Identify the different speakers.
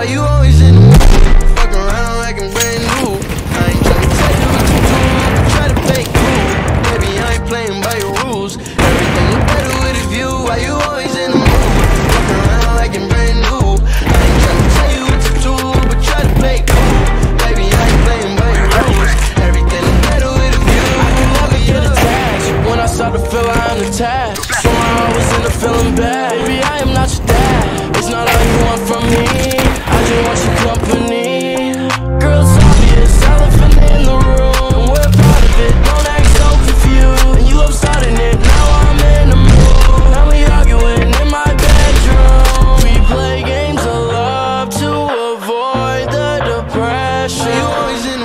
Speaker 1: Why you always in the mood? Fuck around like I'm brand new. I ain't tryna tell you what to do. Try to play cool. Baby, I ain't playing by your rules. Everything look better with a view. Why you always in the mood? Fuck around like I'm brand new. I ain't tryna tell you what to do, but try to play cool. Baby, I ain't playing by your rules. Everything look better with a view. I can never get
Speaker 2: attached when I start to feel I'm attached. so I always in the feeling bad. Baby, I You
Speaker 1: always in